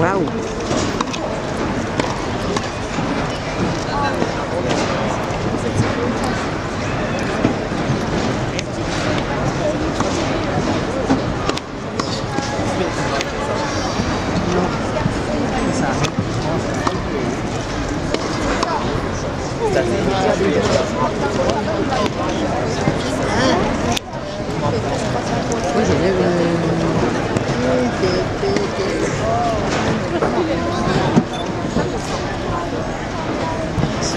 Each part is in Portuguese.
Uau! That's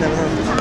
Obrigado.